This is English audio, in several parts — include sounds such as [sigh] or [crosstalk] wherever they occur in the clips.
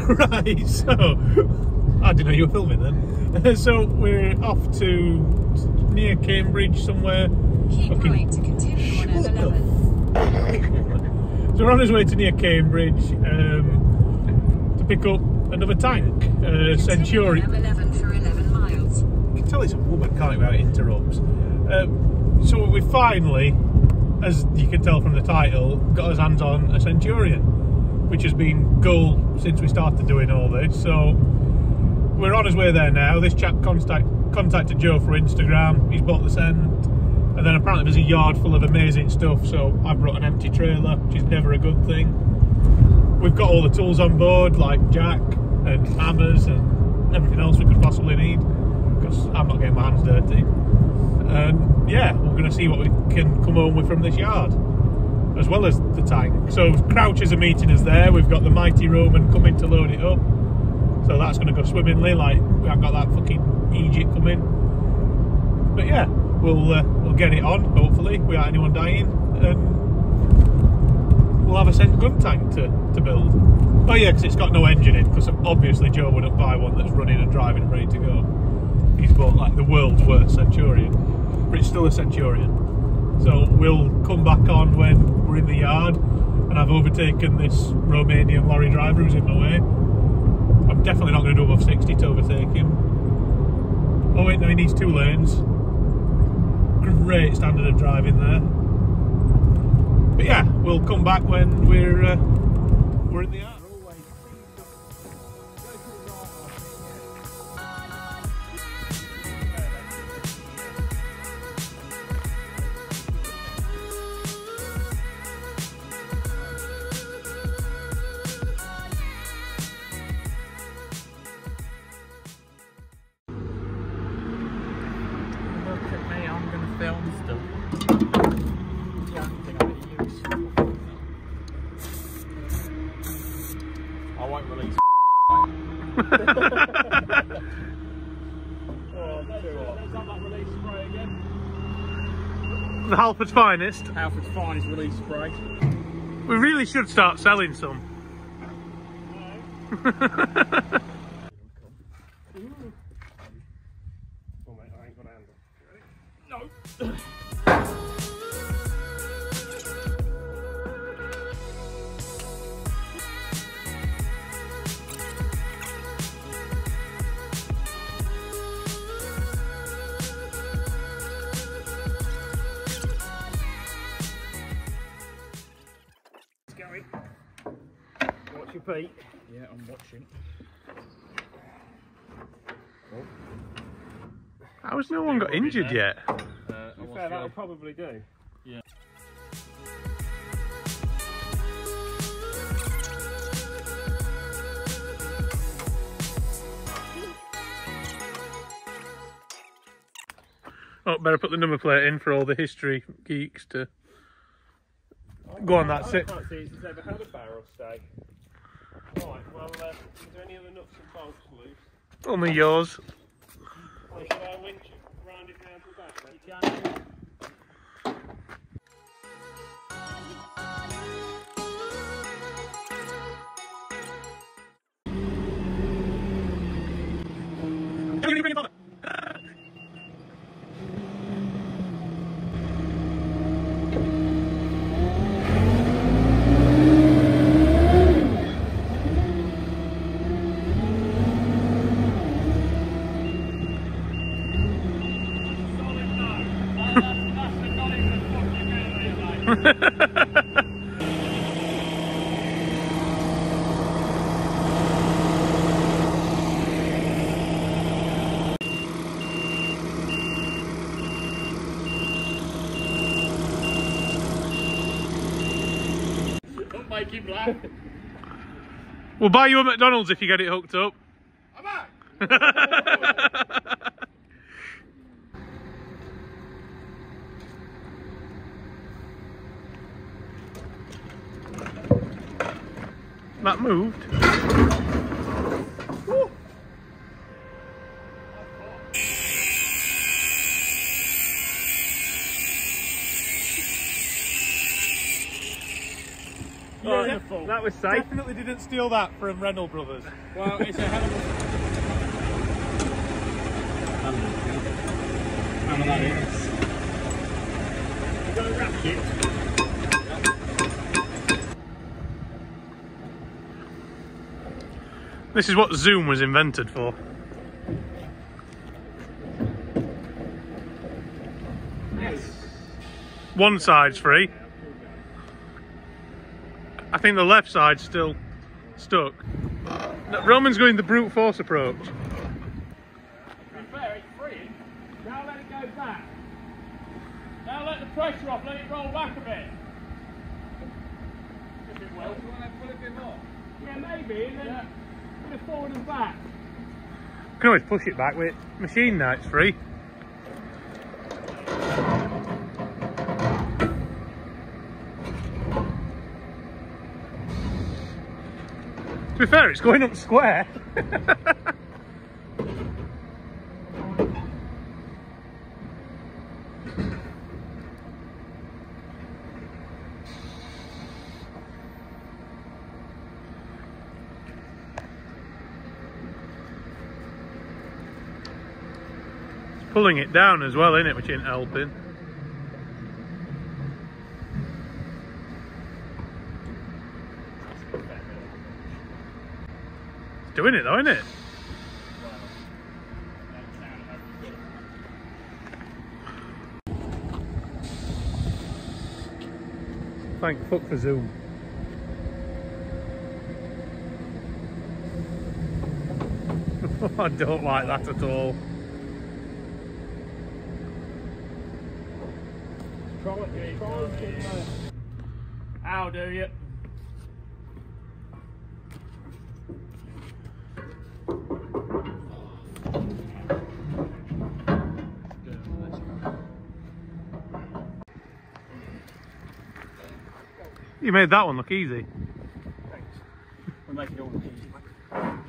[laughs] right, so I didn't know you were filming then. [laughs] so we're off to near Cambridge somewhere. Keep Okay. right to continue on Shut M11. [laughs] So we're on his way to near Cambridge um, to pick up another tank, uh, Centurion. M11 for 11 miles. You can tell it's a woman, can't without it interrupts. Um, so we finally, as you can tell from the title, got our hands on a Centurion, which has been goal since we started doing all this. So we're on his way there now. This chap contact, contacted Joe for Instagram. He's bought the send. And then apparently there's a yard full of amazing stuff. So I brought an empty trailer, which is never a good thing. We've got all the tools on board, like jack and hammers and everything else we could possibly need. Because I'm not getting my hands dirty. And yeah, we're going to see what we can come home with from this yard, as well as the tank. So Crouchers are meeting us there. We've got the mighty Roman coming to load it up. So that's going to go swimmingly. Like we haven't got that fucking Egypt coming. But yeah, we'll uh, we'll get it on. Hopefully, without anyone dying, and we'll have a cent gun tank to, to build. Oh yeah, because it's got no engine in. Because obviously Joe wouldn't buy one that's running and driving and ready to go. He's bought like the world's worst Centurion, but it's still a Centurion. So we'll come back on when we're in the yard, and I've overtaken this Romanian lorry driver who's in my way. I'm definitely not going to do above 60 to overtake him. Oh wait, no, he needs two lanes. Great standard of driving there. But yeah, we'll come back when we're uh, we're in the yard. Look at me, I'm gonna film stuff. The only thing I use. I won't release. [laughs] [laughs] oh, let's, let's have that release spray again. The Halford's finest. Alfred's finest release spray. We really should start selling some. Oh, [laughs] mate, I ain't got a handle. No. Watch your feet. Yeah, I'm watching. How has no one got injured yet? Fair, that'll probably do. Yeah. Oh, better put the number plate in for all the history geeks to go on. That's I it. can't see it's ever had a barrel stay. Right, well, uh, is there any other nuts and bolts loose? Only yours shall I winch it round it down to the back? then? You can do. Solid Don't make him laugh. We'll buy you a McDonald's if you get it hooked up. I'm out. [laughs] That moved. That that was safe. Definitely didn't steal that from Reynolds Brothers. Well, it's a hell of a... You got a ratchet? This is what Zoom was invented for. One side's free. I think the left side's still stuck. Roman's going the brute force approach. To be fair, it's free. Now let it go back. Now let the pressure off, let it roll back a bit. If it will. want to pull a bit more? Yeah, maybe, and then put it forward and back. You can always push it back with machine now, it's free. Be fair, it's going up square. [laughs] Pulling it down as well, isn't it, which ain't helping. Doing it though, isn't it? Thank fuck for Zoom. [laughs] I don't like that at all. Try it, try it. How do you? You made that one look easy. Thanks. We'll make it all look easy.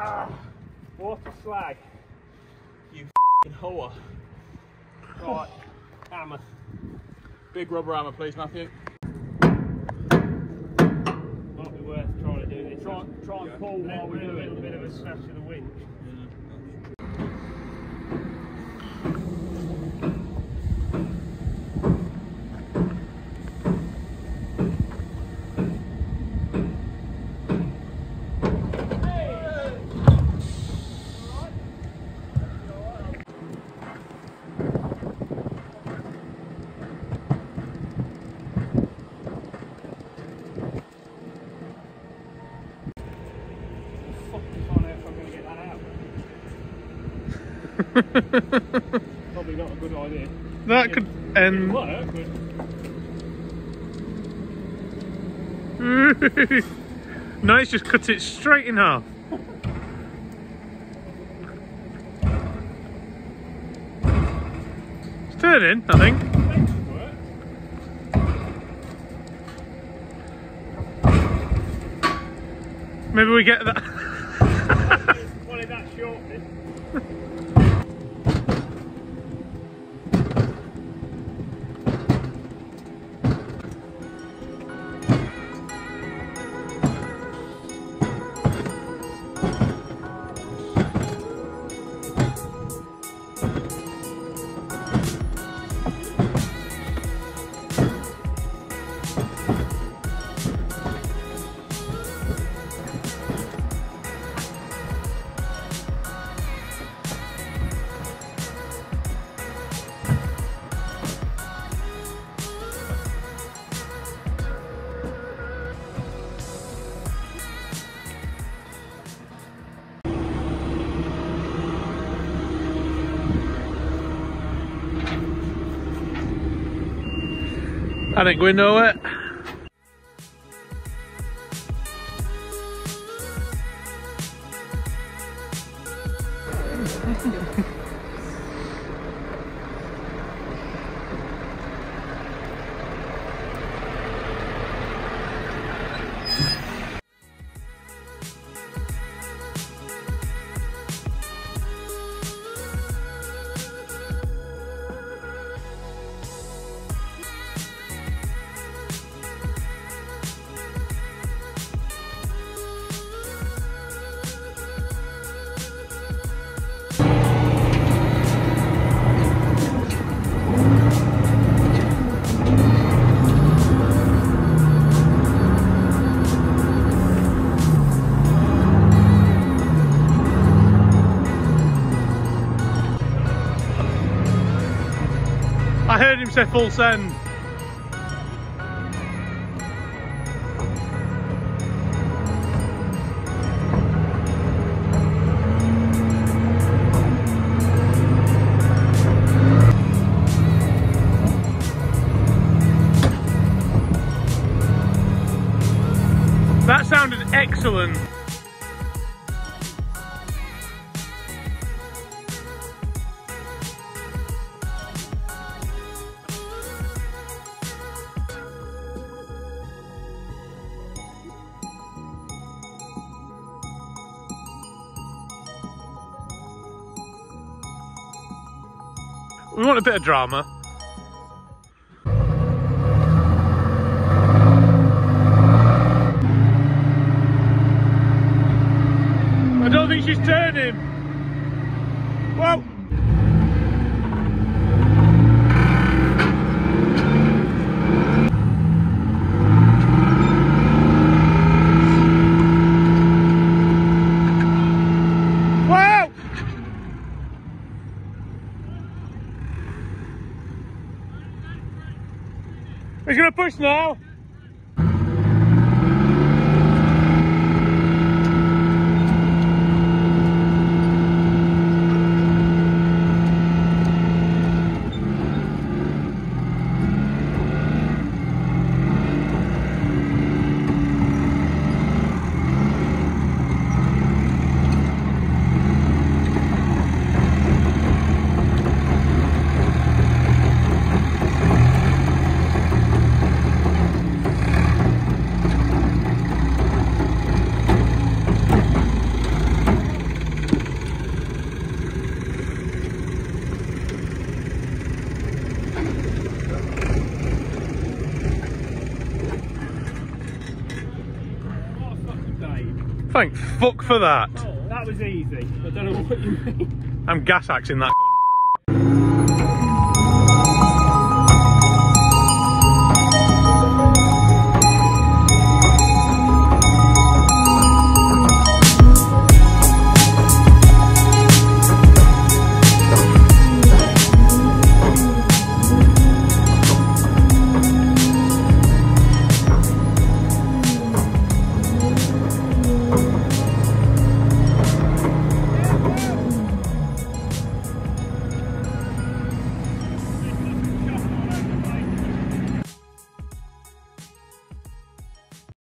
Ah, what a slag. You f***ing whore. Right, hammer. Big rubber hammer, please, Matthew. Might be worth trying to do this. Try, try and pull while we're doing a little bit of a snatch of the winch. Fuck if I know if I'm going to get that out. Probably not a good idea. That could It'll end. work, but [laughs] no, it's just cut it straight in half. It's turning, I think. it. Maybe we get that. [laughs] I think we know it. I heard him say full send. That sounded excellent. We want a bit of drama. I don't think she's turning. Whoa! Whoa! Push now. Thank fuck for that. Oh, that was easy. I don't know what you mean. I'm gas axing that.